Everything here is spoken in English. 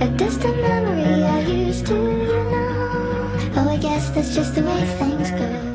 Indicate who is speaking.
Speaker 1: A distant memory I used to you know. Oh, I guess that's just the way things go.